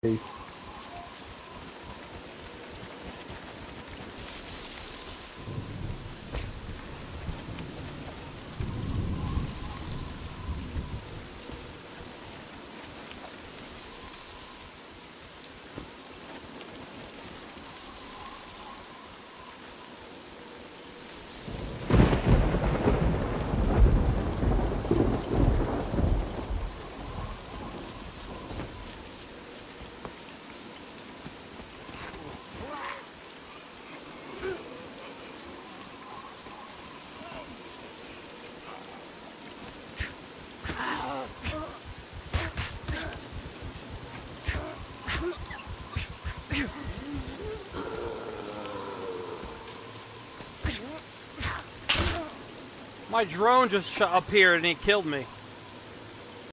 Peace. My drone just shot up here and he killed me.